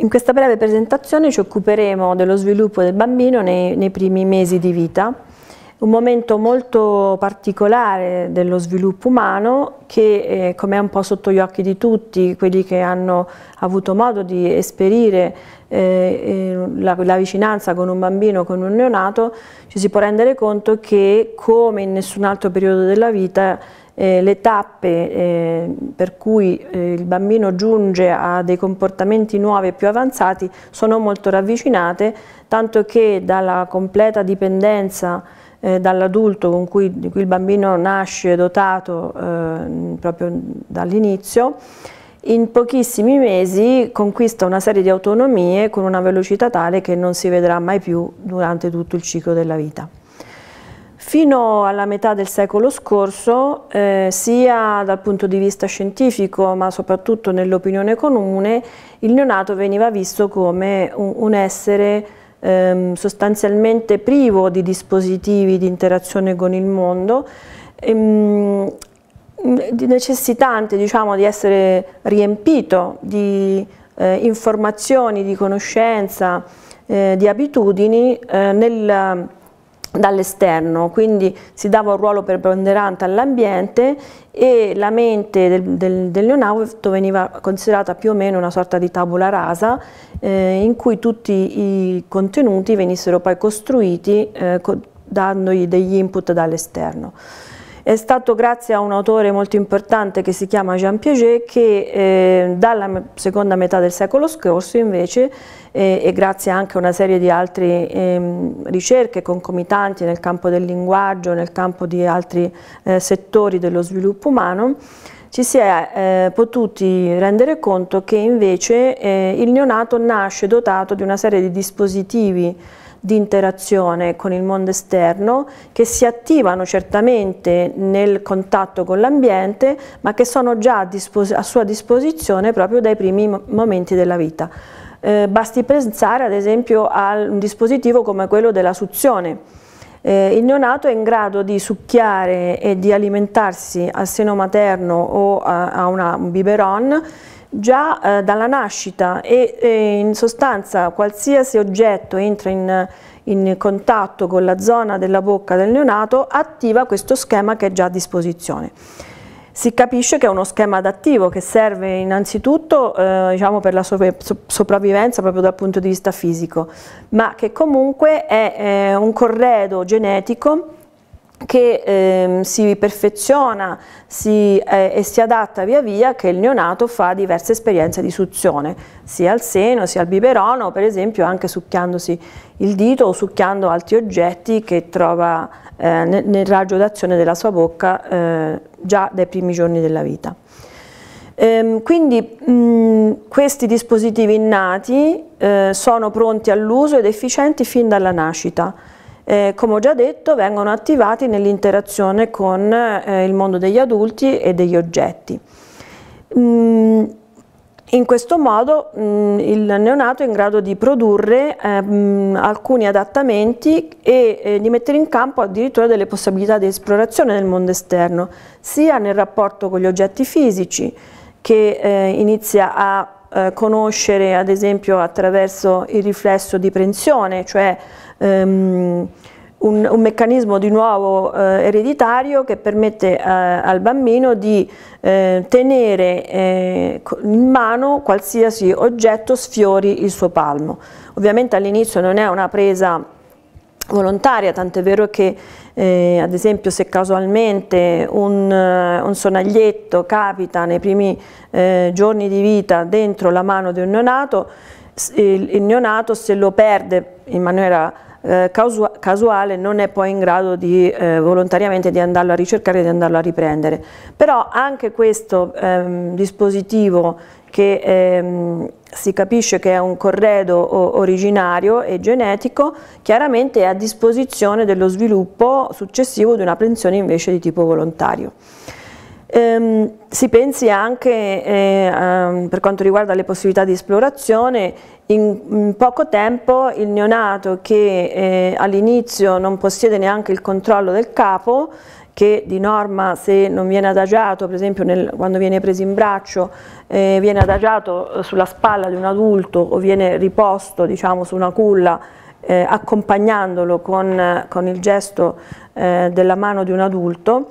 In questa breve presentazione ci occuperemo dello sviluppo del bambino nei, nei primi mesi di vita, un momento molto particolare dello sviluppo umano che eh, come è un po' sotto gli occhi di tutti, quelli che hanno avuto modo di esperire eh, eh la, la, vicinanza con un bambino, con un neonato, ci si può rendere conto che come in nessun altro periodo della vita eh, le tappe eh, per cui eh, il bambino giunge a dei comportamenti nuovi e più avanzati sono molto ravvicinate, tanto che dalla completa dipendenza eh, dall'adulto con cui, di cui il bambino nasce dotato eh, proprio dall'inizio, in pochissimi mesi conquista una serie di autonomie con una velocità tale che non si vedrà mai più durante tutto il ciclo della vita. Fino alla metà del secolo scorso, eh, sia dal punto di vista scientifico ma soprattutto nell'opinione comune, il neonato veniva visto come un, un essere ehm, sostanzialmente privo di dispositivi di interazione con il mondo, ehm, necessitante diciamo, di essere riempito di eh, informazioni, di conoscenza, eh, di abitudini eh, nel dall'esterno, quindi si dava un ruolo preponderante all'ambiente e la mente del, del, del, neonato veniva considerata più o meno una sorta di tabula rasa eh, in cui tutti i contenuti venissero poi costruiti eh, co dandogli degli input dall'esterno. È stato grazie a un autore molto importante che si chiama Jean Piaget che eh, dalla seconda metà del secolo scorso invece eh, e grazie anche a una serie di altre eh, ricerche concomitanti nel campo del linguaggio, nel campo di altri eh, settori dello sviluppo umano, ci si è eh, potuti rendere conto che invece eh, il neonato nasce dotato di una serie di dispositivi di interazione con il mondo esterno che si attivano certamente nel contatto con l'ambiente ma che sono già a, a, sua disposizione proprio dai primi momenti della vita. Eh, basti pensare ad esempio a un dispositivo come quello della suzione. Eh, il neonato è in grado di succhiare e di alimentarsi al seno materno o a, a una, un biberon già eh, dalla nascita e, e, in sostanza qualsiasi oggetto entra in, in, contatto con la zona della bocca del neonato attiva questo schema che è già a disposizione. Si capisce che è uno schema adattivo che serve innanzitutto eh, diciamo per la sopravvivenza proprio dal punto di vista fisico, ma che comunque è eh, un corredo genetico che eh, si perfeziona si, eh, e si adatta via via che il neonato fa diverse esperienze di suzione, sia al seno, sia al biberono, per esempio anche succhiandosi il dito o succhiando altri oggetti che trova eh, nel, nel, raggio d'azione della sua bocca eh, già dai primi giorni della vita. Ehm, quindi mh, questi dispositivi innati eh, sono pronti all'uso ed efficienti fin dalla nascita, eh, come ho già detto vengono attivati nell'interazione con eh, il mondo degli adulti e degli oggetti. Mm, in questo modo mh, il neonato è in grado di produrre eh, alcuni adattamenti e eh, di mettere in campo addirittura delle possibilità di esplorazione del mondo esterno, sia nel rapporto con gli oggetti fisici che eh, inizia a eh, conoscere ad esempio attraverso il riflesso di prensione, cioè ehm, un, un, meccanismo di nuovo eh, ereditario che permette eh, al bambino di eh, tenere eh, in mano qualsiasi oggetto sfiori il suo palmo. Ovviamente all'inizio non è una presa volontaria, tant'è vero che eh, ad esempio se casualmente un, un, sonaglietto capita nei primi eh, giorni di vita dentro la mano di un neonato, il, il neonato se lo perde in maniera eh, casuale non è poi in grado di, eh, volontariamente di andarlo a ricercare e di andarlo a riprendere. Però anche questo ehm, dispositivo che ehm, si capisce che è un corredo originario e genetico, chiaramente è a disposizione dello sviluppo successivo di una pensione invece di tipo volontario. Ehm, si pensi anche eh, um, per quanto riguarda le possibilità di esplorazione, in, in poco tempo il neonato che eh, all'inizio non possiede neanche il controllo del capo che di norma se non viene adagiato, per esempio nel, quando viene preso in braccio, eh, viene adagiato eh, sulla spalla di un adulto o viene riposto diciamo, su una culla eh, accompagnandolo con, con, il gesto eh, della mano di un adulto,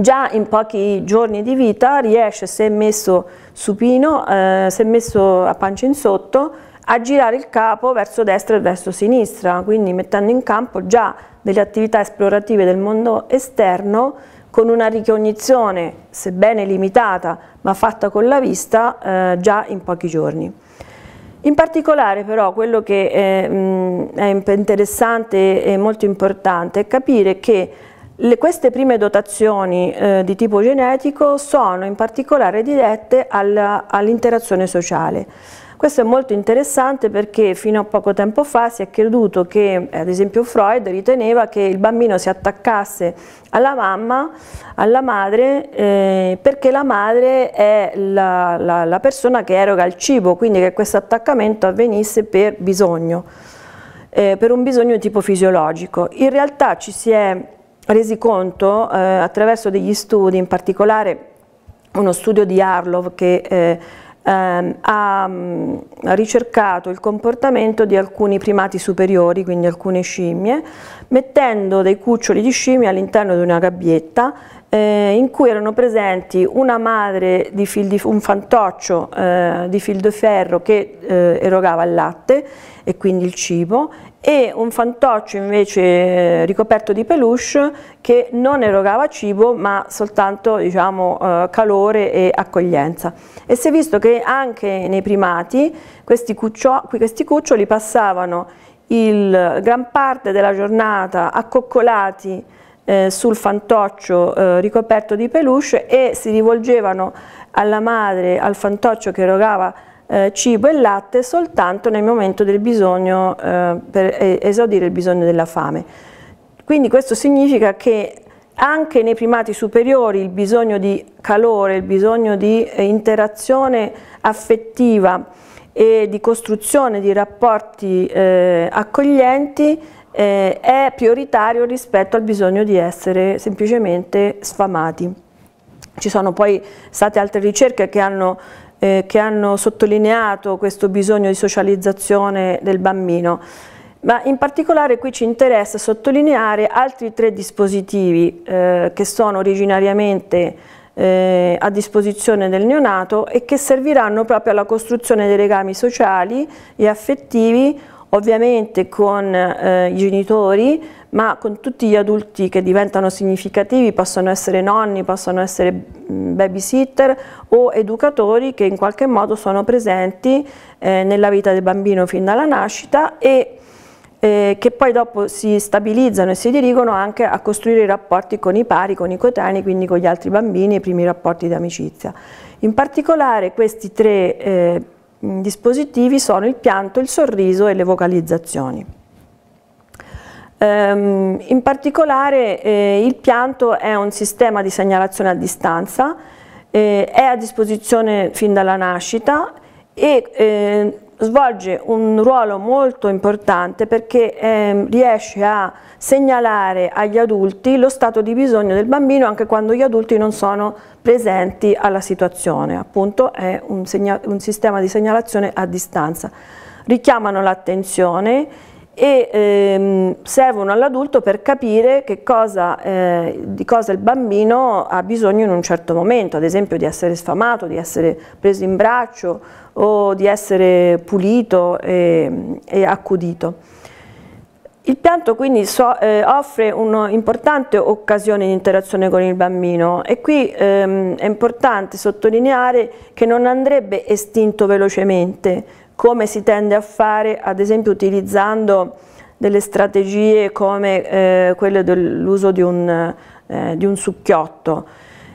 già in pochi giorni di vita riesce, se messo supino, eh, se messo a pancia in sotto, a girare il capo verso destra e verso sinistra, quindi mettendo in campo già delle attività esplorative del mondo esterno con una ricognizione, sebbene limitata, ma fatta con la vista, eh, già in pochi giorni. In particolare però quello che è, mh, è interessante e molto importante è capire che le, queste prime dotazioni eh, di tipo genetico sono in particolare dirette all'interazione all sociale. Questo è molto interessante perché fino a poco tempo fa si è creduto che, ad esempio Freud riteneva che il bambino si attaccasse alla mamma, alla madre, eh, perché la madre è la, la, la persona che eroga il cibo, quindi che questo attaccamento avvenisse per bisogno, eh, per un bisogno di tipo fisiologico. In realtà ci si è resi conto eh, attraverso degli studi, in particolare uno studio di Arlov che eh, ehm, ha, ha ricercato il comportamento di alcuni primati superiori, quindi alcune scimmie, mettendo dei cuccioli di scimmie all'interno di una gabbietta eh, in cui erano presenti una madre di fil di, un fantoccio eh, di fil di ferro che eh, erogava il latte e quindi il cibo e un fantoccio invece eh, ricoperto di peluche che non erogava cibo ma soltanto diciamo, eh, calore e accoglienza. E si è visto che anche nei primati questi, cuccio questi cuccioli passavano il, gran parte della giornata accoccolati eh, sul fantoccio eh, ricoperto di peluche e si rivolgevano alla madre, al fantoccio che erogava eh, cibo e latte soltanto nel momento del bisogno, eh, per esaudire il bisogno della fame. Quindi questo significa che anche nei primati superiori il bisogno di calore, il bisogno di eh, interazione affettiva e di costruzione di rapporti eh, accoglienti eh, è prioritario rispetto al bisogno di essere semplicemente sfamati. Ci sono poi state altre ricerche che hanno eh, che hanno sottolineato questo bisogno di socializzazione del bambino, ma in particolare qui ci interessa sottolineare altri tre dispositivi eh, che sono originariamente eh, a disposizione del neonato e che serviranno proprio alla costruzione dei legami sociali e affettivi ovviamente con eh, i genitori, ma con tutti gli adulti che diventano significativi, possono essere nonni, possono essere babysitter o educatori che in qualche modo sono presenti eh, nella vita del bambino fin dalla nascita e eh, che poi dopo si stabilizzano e si dirigono anche a costruire i rapporti con i pari, con i coetanei, quindi con gli altri bambini, i primi rapporti di amicizia. In particolare questi tre eh, dispositivi sono il pianto, il sorriso e le vocalizzazioni. Um, in particolare eh, il pianto è un sistema di segnalazione a distanza, eh, è a disposizione fin dalla nascita e eh, svolge un ruolo molto importante perché eh, riesce a segnalare agli adulti lo stato di bisogno del bambino anche quando gli adulti non sono presenti alla situazione, appunto è un, un sistema di segnalazione a distanza. Richiamano l'attenzione e ehm, servono all'adulto per capire cosa, eh, di cosa il bambino ha bisogno in un certo momento, ad esempio di essere sfamato, di essere preso in braccio o di essere pulito e, e accudito. Il pianto quindi so, eh, offre un'importante occasione di interazione con il bambino e qui ehm, è importante sottolineare che non andrebbe estinto velocemente come si tende a fare ad esempio utilizzando delle strategie come eh, quelle dell'uso di, eh, di, un succhiotto,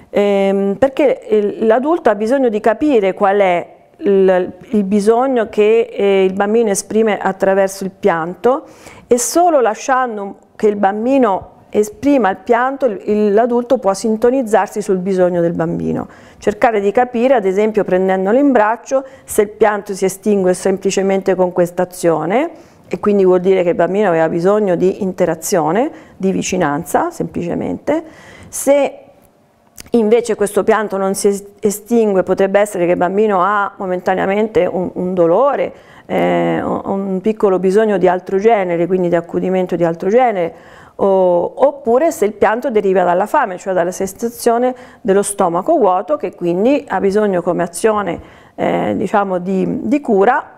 ehm, perché l'adulto ha bisogno di capire qual è il, il bisogno che eh, il bambino esprime attraverso il pianto e solo lasciando che il bambino esprima il pianto l'adulto può sintonizzarsi sul bisogno del bambino, cercare di capire ad esempio prendendolo in braccio se il pianto si estingue semplicemente con questa azione e quindi vuol dire che il bambino aveva bisogno di interazione, di vicinanza semplicemente. Se invece questo pianto non si estingue, potrebbe essere che il bambino ha momentaneamente un, un dolore, eh, un piccolo bisogno di altro genere, quindi di accudimento di altro genere, o, oppure se il pianto deriva dalla fame, cioè dalla sensazione dello stomaco vuoto che quindi ha bisogno come azione eh, diciamo di, di, cura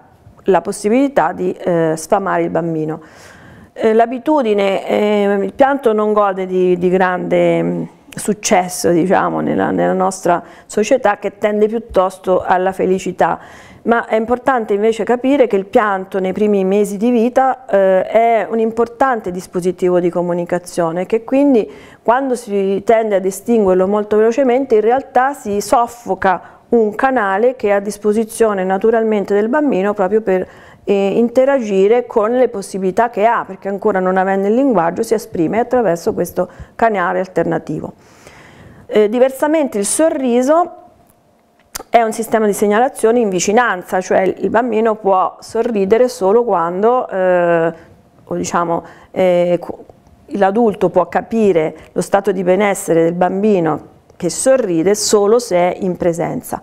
la possibilità di eh, sfamare il bambino. Eh, L'abitudine, eh, il pianto non gode di, di grande mm, successo diciamo, nella, nella nostra società che tende piuttosto alla felicità ma è importante invece capire che il pianto nei primi mesi di vita eh, è un importante dispositivo di comunicazione che quindi quando si tende a distinguerlo molto velocemente in realtà si soffoca un canale che è a disposizione naturalmente del bambino proprio per eh, interagire con le possibilità che ha perché ancora non avendo il linguaggio si esprime attraverso questo canale alternativo. Eh, diversamente il sorriso è un sistema di segnalazione in vicinanza, cioè il bambino può sorridere solo quando eh, diciamo, eh, l'adulto può capire lo stato di benessere del bambino che sorride solo se è in presenza.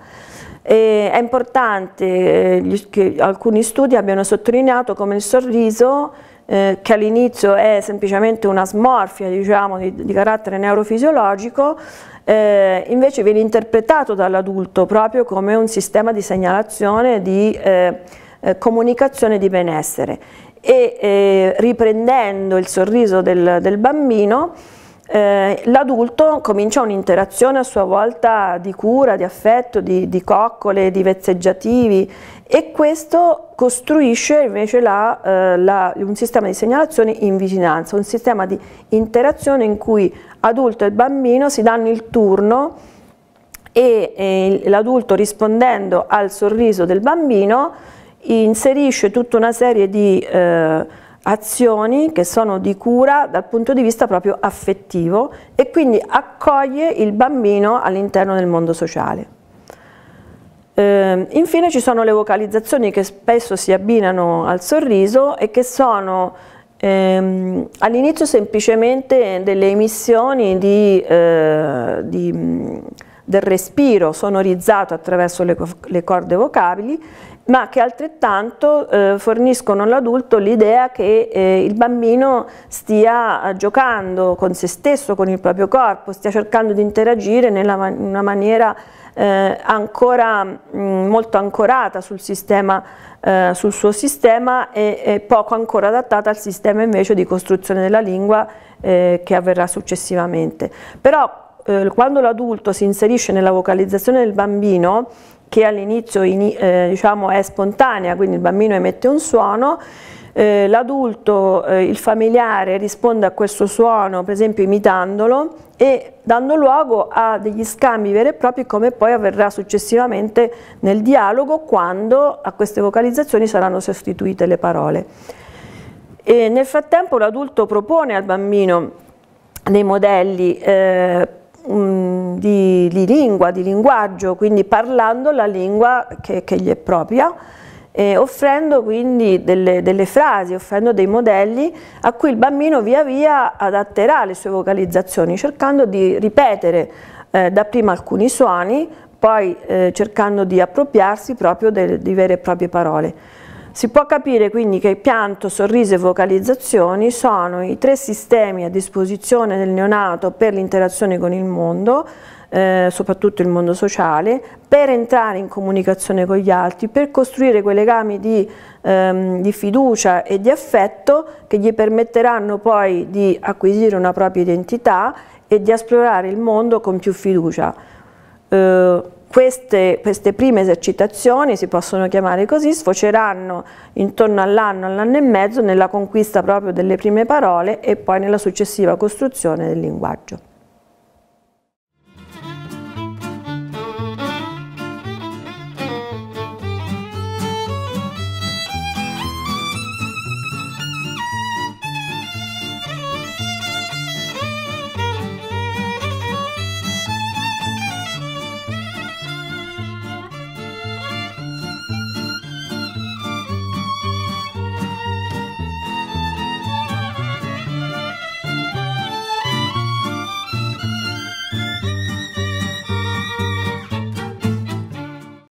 E è importante eh, che alcuni studi abbiano sottolineato come il sorriso eh, che all'inizio è semplicemente una smorfia diciamo, di, di carattere neurofisiologico eh, invece viene interpretato dall'adulto proprio come un sistema di segnalazione di eh, eh, comunicazione di benessere. E eh, riprendendo il sorriso del, del bambino eh, l'adulto comincia un'interazione a sua volta di cura, di affetto, di, di coccole, di vezzeggiativi e questo costruisce invece la, eh, la, un sistema di segnalazione in vicinanza, un sistema di interazione in cui adulto e bambino si danno il turno e, e l'adulto rispondendo al sorriso del bambino inserisce tutta una serie di eh, azioni che sono di cura dal punto di vista proprio affettivo e quindi accoglie il bambino all'interno del mondo sociale. Eh, infine ci sono le vocalizzazioni che spesso si abbinano al sorriso e che sono ehm, all'inizio semplicemente delle emissioni di, eh, di, del respiro sonorizzato attraverso le, le corde vocabili ma che altrettanto eh, forniscono all'adulto l'idea che eh, il bambino stia eh, giocando con se stesso, con il proprio corpo, stia cercando di interagire in una maniera eh, ancora mh, molto ancorata sul, sistema, eh, sul suo sistema e, e, poco ancora adattata al sistema invece di costruzione della lingua eh, che avverrà successivamente. Però quando l'adulto si inserisce nella vocalizzazione del bambino, che all'inizio eh, diciamo è spontanea, quindi il bambino emette un suono, eh, l'adulto, eh, il familiare risponde a questo suono, per esempio imitandolo e dando luogo a degli scambi veri e propri come poi avverrà successivamente nel dialogo quando a queste vocalizzazioni saranno sostituite le parole. E nel frattempo l'adulto propone al bambino dei modelli eh, di, di, lingua, di linguaggio, quindi parlando la lingua che, che gli è propria, eh, offrendo quindi delle, delle, frasi, offrendo dei modelli a cui il bambino via via adatterà le sue vocalizzazioni, cercando di ripetere eh, dapprima alcuni suoni, poi eh, cercando di appropriarsi proprio di vere e proprie parole. Si può capire quindi che pianto, sorriso e vocalizzazioni sono i tre sistemi a disposizione del neonato per l'interazione con il mondo, eh, soprattutto il mondo sociale, per entrare in comunicazione con gli altri, per costruire quei legami di, ehm, di fiducia e di affetto che gli permetteranno poi di acquisire una propria identità e di esplorare il mondo con più fiducia. Eh, queste, queste, prime esercitazioni, si possono chiamare così, sfoceranno intorno all'anno, all'anno e mezzo nella conquista proprio delle prime parole e poi nella successiva costruzione del linguaggio.